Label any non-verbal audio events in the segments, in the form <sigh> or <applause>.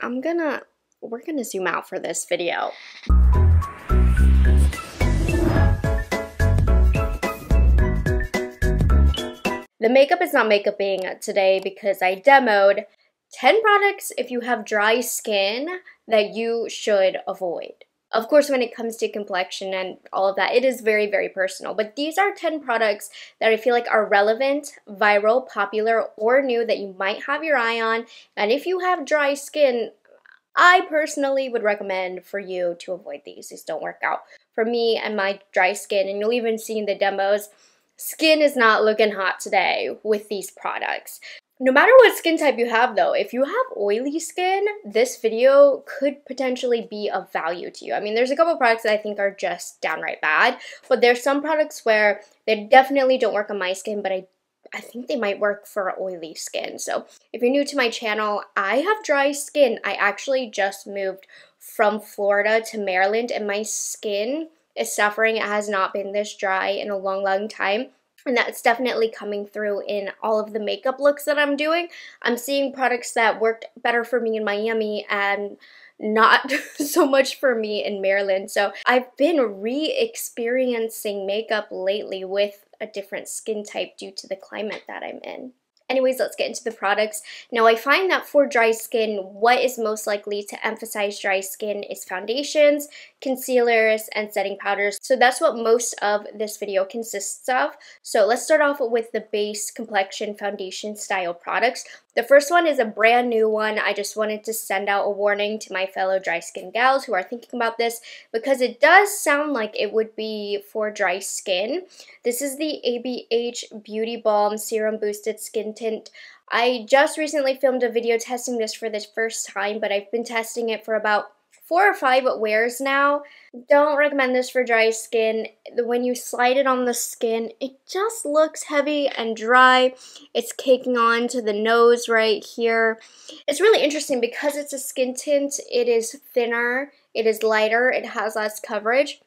I'm gonna, we're gonna zoom out for this video. The makeup is not makeuping today because I demoed 10 products if you have dry skin that you should avoid. Of course, when it comes to complexion and all of that, it is very, very personal. But these are 10 products that I feel like are relevant, viral, popular, or new that you might have your eye on. And if you have dry skin, I personally would recommend for you to avoid these. These don't work out for me and my dry skin. And you'll even see in the demos, Skin is not looking hot today with these products. No matter what skin type you have though, if you have oily skin, this video could potentially be of value to you. I mean, there's a couple products that I think are just downright bad, but there's some products where they definitely don't work on my skin, but I I think they might work for oily skin. So if you're new to my channel, I have dry skin. I actually just moved from Florida to Maryland and my skin is suffering. It has not been this dry in a long, long time. And that's definitely coming through in all of the makeup looks that I'm doing. I'm seeing products that worked better for me in Miami and not <laughs> so much for me in Maryland. So I've been re-experiencing makeup lately with a different skin type due to the climate that I'm in. Anyways, let's get into the products. Now, I find that for dry skin, what is most likely to emphasize dry skin is foundations, concealers, and setting powders. So that's what most of this video consists of. So let's start off with the base complexion foundation style products. The first one is a brand new one. I just wanted to send out a warning to my fellow dry skin gals who are thinking about this because it does sound like it would be for dry skin. This is the ABH Beauty Balm Serum Boosted Skin Tint. I just recently filmed a video testing this for the first time, but I've been testing it for about four or five wears now. Don't recommend this for dry skin. When you slide it on the skin, it just looks heavy and dry. It's caking on to the nose right here. It's really interesting because it's a skin tint. It is thinner, it is lighter, it has less coverage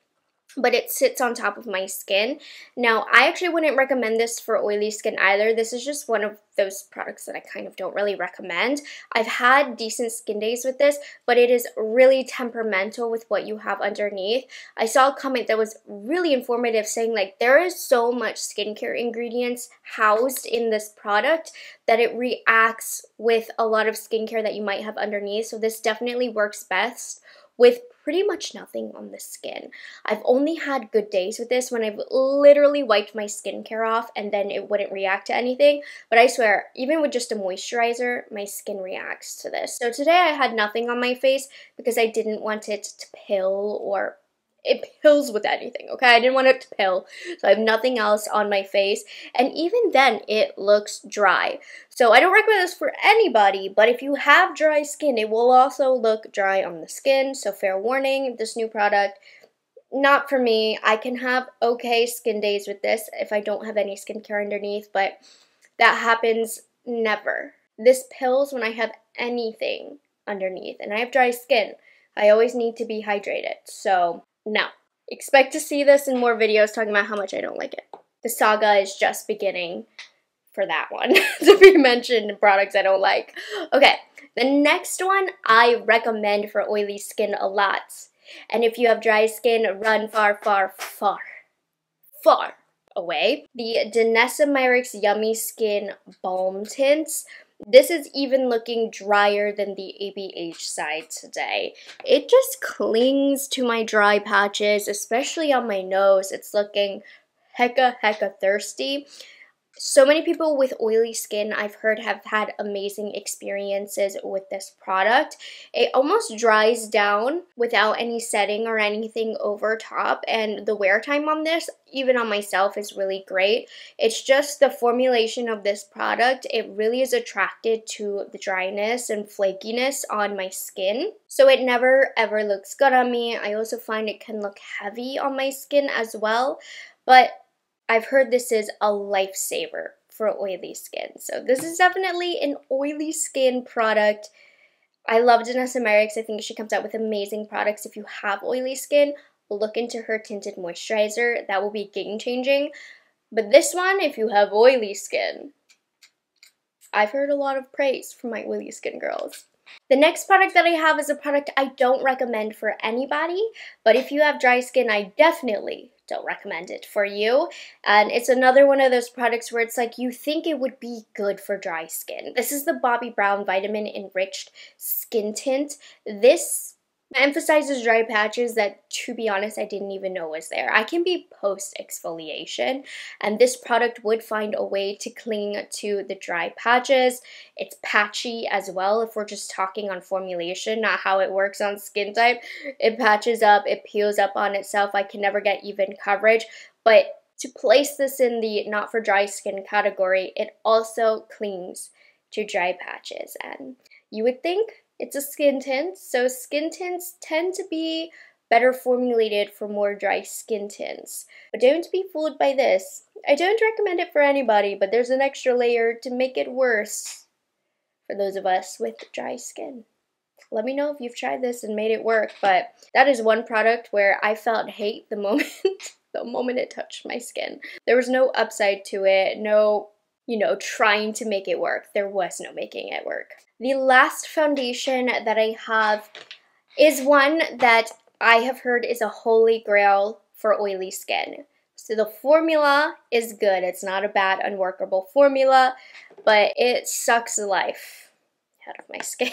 but it sits on top of my skin. Now, I actually wouldn't recommend this for oily skin either. This is just one of those products that I kind of don't really recommend. I've had decent skin days with this, but it is really temperamental with what you have underneath. I saw a comment that was really informative saying like there is so much skincare ingredients housed in this product that it reacts with a lot of skincare that you might have underneath. So this definitely works best with pretty much nothing on the skin. I've only had good days with this when I've literally wiped my skincare off and then it wouldn't react to anything. But I swear, even with just a moisturizer, my skin reacts to this. So today I had nothing on my face because I didn't want it to pill or it pills with anything, okay? I didn't want it to pill, so I have nothing else on my face. And even then, it looks dry. So I don't recommend this for anybody, but if you have dry skin, it will also look dry on the skin. So fair warning, this new product, not for me. I can have okay skin days with this if I don't have any skincare underneath, but that happens never. This pills when I have anything underneath, and I have dry skin. I always need to be hydrated. So now, expect to see this in more videos talking about how much I don't like it. The saga is just beginning for that one <laughs> to be mentioned products I don't like. Okay, the next one I recommend for oily skin a lot. And if you have dry skin, run far, far, far, far away. The Danessa Myricks Yummy Skin Balm Tints this is even looking drier than the ABH side today. It just clings to my dry patches, especially on my nose. It's looking hecka hecka thirsty so many people with oily skin I've heard have had amazing experiences with this product. It almost dries down without any setting or anything over top and the wear time on this even on myself is really great. It's just the formulation of this product. It really is attracted to the dryness and flakiness on my skin. So it never ever looks good on me. I also find it can look heavy on my skin as well. But I've heard this is a lifesaver for oily skin. So this is definitely an oily skin product. I love Danessa Myricks. I think she comes out with amazing products. If you have oily skin, look into her tinted moisturizer. That will be game changing. But this one, if you have oily skin, I've heard a lot of praise from my oily skin girls. The next product that I have is a product I don't recommend for anybody, but if you have dry skin, I definitely don't recommend it for you. And it's another one of those products where it's like you think it would be good for dry skin. This is the Bobbi Brown Vitamin Enriched Skin Tint. This emphasizes dry patches that to be honest I didn't even know was there. I can be post exfoliation and this product would find a way to cling to the dry patches. It's patchy as well if we're just talking on formulation, not how it works on skin type. It patches up, it peels up on itself. I can never get even coverage, but to place this in the not for dry skin category, it also clings to dry patches and you would think it's a skin tint, so skin tints tend to be better formulated for more dry skin tints. But don't be fooled by this. I don't recommend it for anybody, but there's an extra layer to make it worse for those of us with dry skin. Let me know if you've tried this and made it work, but that is one product where I felt hate the moment <laughs> the moment it touched my skin. There was no upside to it, no you know, trying to make it work. There was no making it work. The last foundation that I have is one that I have heard is a holy grail for oily skin. So the formula is good. It's not a bad, unworkable formula, but it sucks the life out of my <laughs> skin.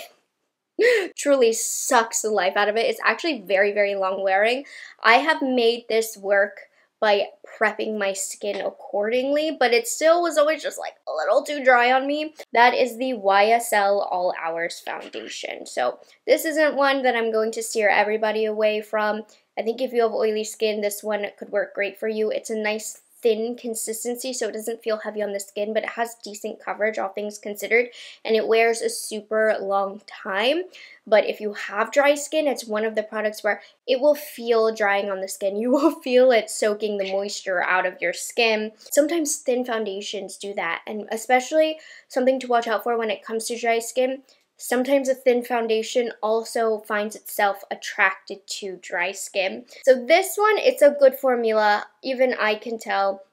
Truly sucks the life out of it. It's actually very, very long wearing. I have made this work by prepping my skin accordingly, but it still was always just like a little too dry on me. That is the YSL All Hours Foundation. So this isn't one that I'm going to steer everybody away from. I think if you have oily skin, this one could work great for you. It's a nice thin consistency so it doesn't feel heavy on the skin, but it has decent coverage, all things considered, and it wears a super long time. But if you have dry skin, it's one of the products where it will feel drying on the skin. <laughs> You will feel it soaking the moisture out of your skin. Sometimes thin foundations do that, and especially something to watch out for when it comes to dry skin Sometimes a thin foundation also finds itself attracted to dry skin. So this one, it's a good formula. Even I can tell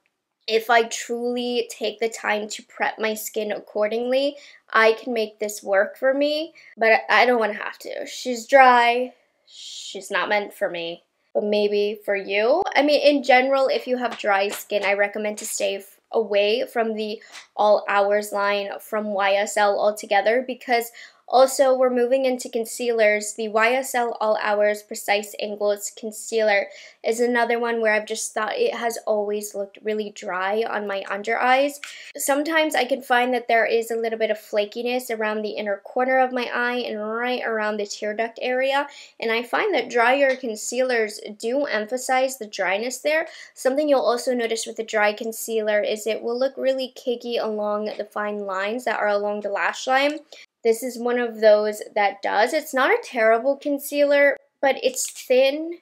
if I truly take the time to prep my skin accordingly, I can make this work for me, but I don't want to have to. She's dry. She's not meant for me, but maybe for you. I mean, in general, if you have dry skin, I recommend to stay away from the all hours line from YSL altogether because also, we're moving into concealers. The YSL All Hours Precise Angles Concealer is another one where I've just thought it has always looked really dry on my under eyes. Sometimes I can find that there is a little bit of flakiness around the inner corner of my eye and right around the tear duct area. And I find that drier concealers do emphasize the dryness there. Something you'll also notice with a dry concealer is it will look really cakey along the fine lines that are along the lash line. This is one of those that does. It's not a terrible concealer, but it's thin.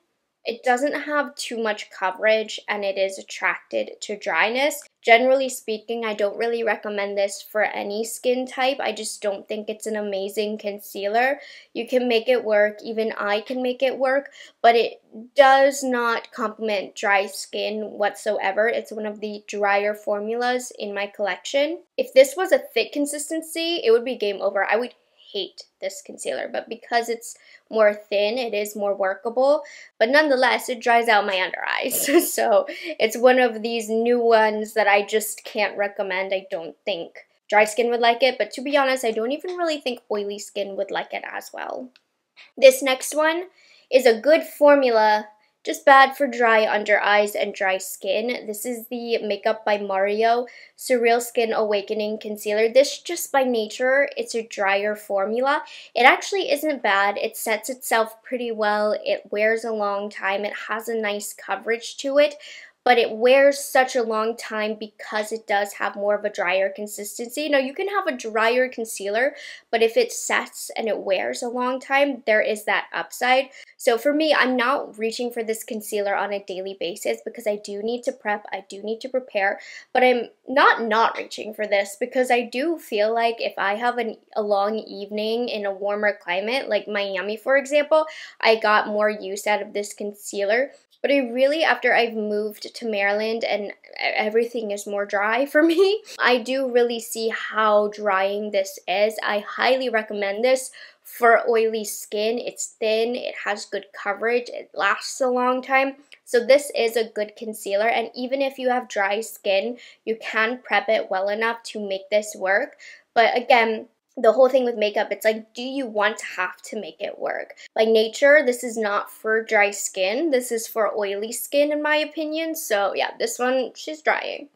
It doesn't have too much coverage and it is attracted to dryness. Generally speaking, I don't really recommend this for any skin type. I just don't think it's an amazing concealer. You can make it work, even I can make it work, but it does not complement dry skin whatsoever. It's one of the drier formulas in my collection. If this was a thick consistency, it would be game over. I would hate this concealer, but because it's more thin, it is more workable. But nonetheless, it dries out my under eyes. <laughs> so it's one of these new ones that I just can't recommend. I don't think dry skin would like it, but to be honest, I don't even really think oily skin would like it as well. This next one is a good formula just bad for dry under eyes and dry skin. This is the Makeup by Mario Surreal Skin Awakening Concealer. This just by nature, it's a drier formula. It actually isn't bad. It sets itself pretty well. It wears a long time. It has a nice coverage to it but it wears such a long time because it does have more of a drier consistency. Now, you can have a drier concealer, but if it sets and it wears a long time, there is that upside. So for me, I'm not reaching for this concealer on a daily basis because I do need to prep, I do need to prepare, but I'm not not reaching for this because I do feel like if I have an, a long evening in a warmer climate, like Miami for example, I got more use out of this concealer but I really, after I've moved to Maryland and everything is more dry for <laughs> me, I do really see how drying this is. I highly recommend this for oily skin. It's thin, it has good coverage, it lasts a long time. So this is a good concealer and even if you have dry skin, you can prep it well enough to make this work. But again, the whole thing with makeup, it's like, do you want to have to make it work? By nature, this is not for dry skin. This is for oily skin, in my opinion. So yeah, this one, she's drying.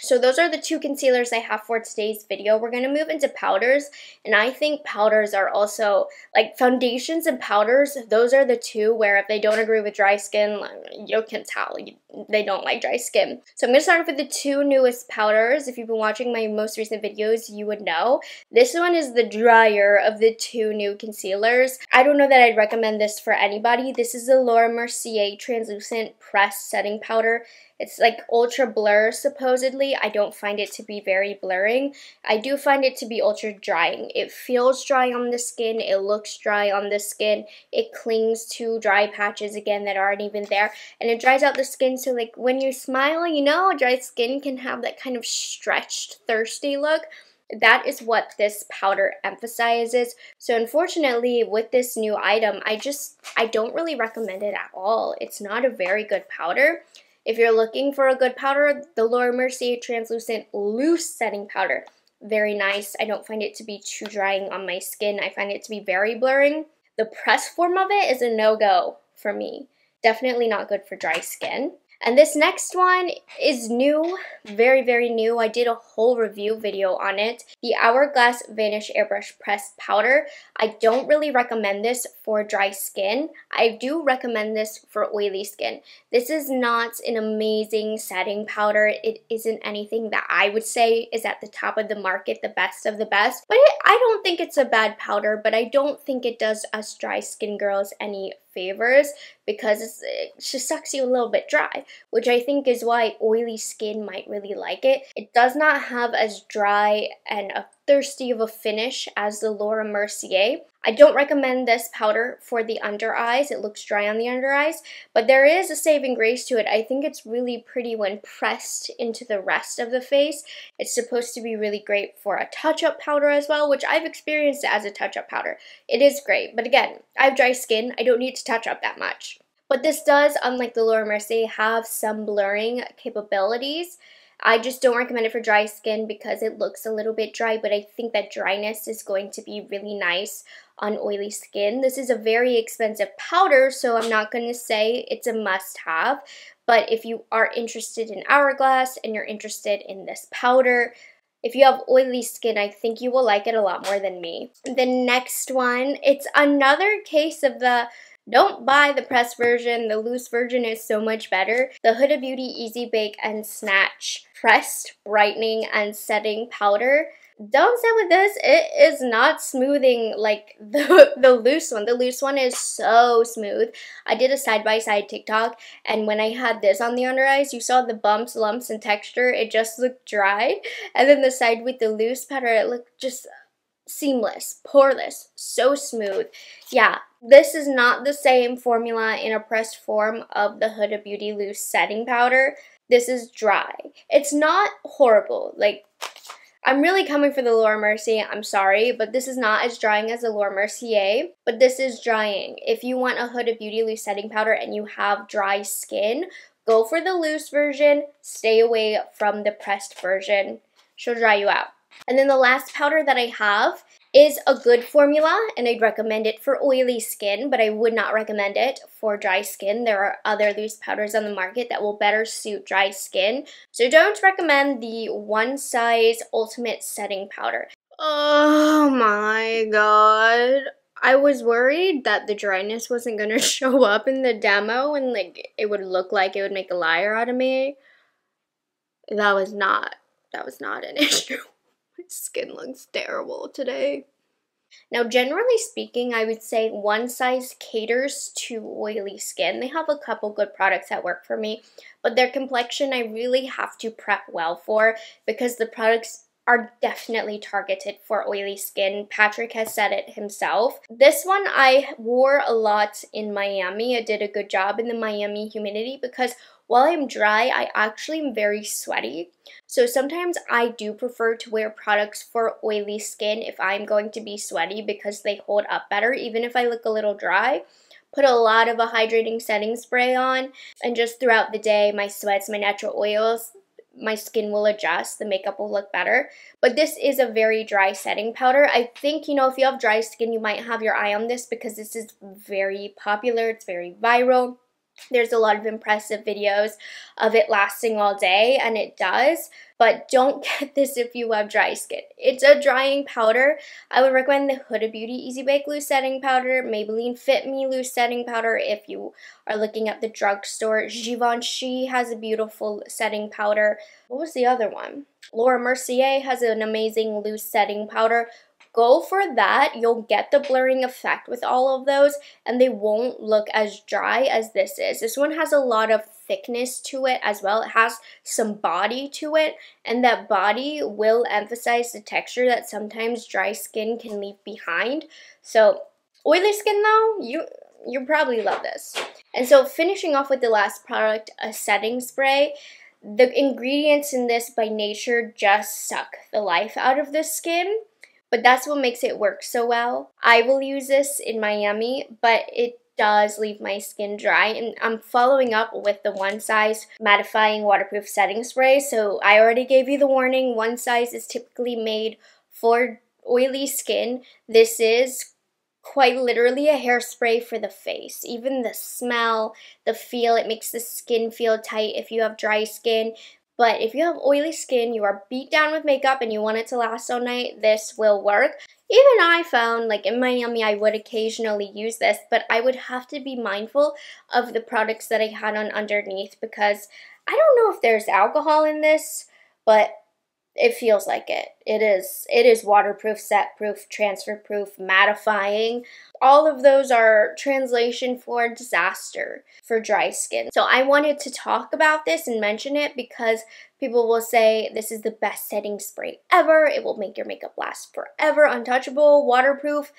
So those are the two concealers I have for today's video. We're going to move into powders, and I think powders are also, like foundations and powders, those are the two where if they don't agree with dry skin, you can tell they don't like dry skin. So I'm going to start off with the two newest powders. If you've been watching my most recent videos, you would know. This one is the drier of the two new concealers. I don't know that I'd recommend this for anybody. This is the Laura Mercier Translucent Press Setting Powder. It's like ultra blur supposedly. I don't find it to be very blurring. I do find it to be ultra drying. It feels dry on the skin. It looks dry on the skin. It clings to dry patches again that aren't even there. And it dries out the skin so like when you smile, you know, dry skin can have that kind of stretched, thirsty look that is what this powder emphasizes. So unfortunately with this new item, I just, I don't really recommend it at all. It's not a very good powder. If you're looking for a good powder, the Laura Mercier Translucent Loose Setting Powder. Very nice. I don't find it to be too drying on my skin. I find it to be very blurring. The press form of it is a no-go for me. Definitely not good for dry skin. And this next one is new, very, very new. I did a whole review video on it. The Hourglass Vanish Airbrush Pressed Powder. I don't really recommend this for dry skin. I do recommend this for oily skin. This is not an amazing setting powder. It isn't anything that I would say is at the top of the market, the best of the best. But it, I don't think it's a bad powder, but I don't think it does us dry skin girls any favors because it just sucks you a little bit dry, which I think is why oily skin might really like it. It does not have as dry and a thirsty of a finish as the Laura Mercier. I don't recommend this powder for the under eyes. It looks dry on the under eyes, but there is a saving grace to it. I think it's really pretty when pressed into the rest of the face. It's supposed to be really great for a touch-up powder as well, which I've experienced as a touch-up powder. It is great, but again, I have dry skin. I don't need to touch up that much. But this does, unlike the Laura Mercier, have some blurring capabilities. I just don't recommend it for dry skin because it looks a little bit dry, but I think that dryness is going to be really nice on oily skin. This is a very expensive powder, so I'm not going to say it's a must-have, but if you are interested in Hourglass and you're interested in this powder, if you have oily skin, I think you will like it a lot more than me. The next one, it's another case of the don't buy the press version, the loose version is so much better. The Huda Beauty Easy Bake and Snatch Pressed Brightening and Setting Powder. Don't say with this, it is not smoothing like <laughs> the, the loose one. The loose one is so smooth. I did a side-by-side -side TikTok, and when I had this on the under eyes, you saw the bumps, lumps, and texture. It just looked dry. And then the side with the loose powder, it looked just seamless, poreless, so smooth. Yeah, this is not the same formula in a pressed form of the Huda Beauty Loose Setting Powder. This is dry. It's not horrible. Like, I'm really coming for the Laura Mercier, I'm sorry, but this is not as drying as the Laura Mercier, but this is drying. If you want a Huda Beauty Loose Setting Powder and you have dry skin, go for the loose version, stay away from the pressed version. She'll dry you out. And then the last powder that I have is a good formula and I'd recommend it for oily skin, but I would not recommend it for dry skin. There are other loose powders on the market that will better suit dry skin. So don't recommend the One Size Ultimate Setting Powder. Oh my god. I was worried that the dryness wasn't going <laughs> to show up in the demo and like it would look like it would make a liar out of me. That was not, that was not an <laughs> issue. Skin looks terrible today. Now, generally speaking, I would say one size caters to oily skin. They have a couple good products that work for me, but their complexion I really have to prep well for because the products are definitely targeted for oily skin. Patrick has said it himself. This one I wore a lot in Miami. I did a good job in the Miami humidity because while I'm dry, I actually am very sweaty. So sometimes I do prefer to wear products for oily skin if I'm going to be sweaty because they hold up better, even if I look a little dry put a lot of a hydrating setting spray on and just throughout the day my sweats my natural oils my skin will adjust, the makeup will look better. But this is a very dry setting powder. I think, you know, if you have dry skin, you might have your eye on this because this is very popular, it's very viral. There's a lot of impressive videos of it lasting all day, and it does. But don't <laughs> get this if you have dry skin. It's a drying powder. I would recommend the Huda Beauty Easy Bake Loose Setting Powder, Maybelline Fit Me Loose Setting Powder if you are looking at the drugstore. Givenchy has a beautiful setting powder. What was the other one? Laura Mercier has an amazing loose setting powder go for that. You'll get the blurring effect with all of those and they won't look as dry as this is. This one has a lot of thickness to it as well. It has some body to it and that body will emphasize the texture that sometimes dry skin can leave behind. So oily skin though, you you probably love this. And so finishing off with the last product, a setting spray. The ingredients in this by nature just suck the life out of the skin but that's what makes it work so well. I will use this in Miami, but it does leave my skin dry and I'm following up with the one size mattifying waterproof setting spray. So I already gave you the warning one size is typically made for oily skin. This is quite literally a hairspray for the face. Even the smell the feel it makes the skin feel tight if you have dry skin but if you have oily skin, you are beat down with makeup, and you want it to last all night, this will work. Even I found, like in Miami, I would occasionally use this, but I would have to be mindful of the products that I had on underneath because I don't know if there's alcohol in this, but it feels like it. It is it is waterproof, set proof, transfer proof, mattifying. All of those are translation for disaster for dry skin. So I wanted to talk about this and mention it because people will say this is the best setting spray ever. It will make your makeup last forever, untouchable, waterproof.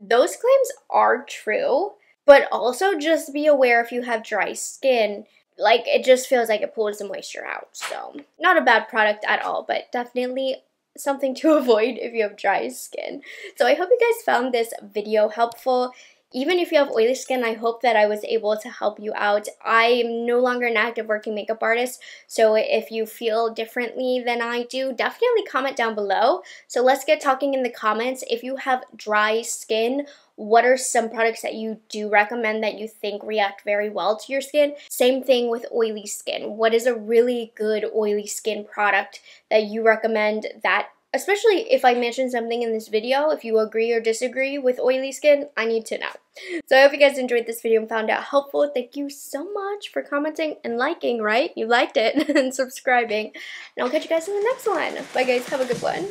Those claims are true, but also just be aware if you have dry skin like it just feels like it pulls the moisture out. So not a bad product at all, but definitely something <laughs> to avoid if you have dry skin. So I hope you guys found this video helpful. Even if you have oily skin, I hope that I was able to help you out. I am no longer an active working makeup artist, so if you feel differently than I do, definitely comment down below. So let's get talking in the comments. If you have dry skin, what are some products that you do recommend that you think react very well to your skin? Same thing with oily skin. What is a really good oily skin product that you recommend that especially if I mention something in this video, if you agree or disagree with oily skin, I need to know. So I hope you guys enjoyed this video and found it helpful. Thank you so much for commenting and liking, right? You liked it, <laughs> and subscribing. And I'll catch you guys in the next one. Bye guys, have a good one.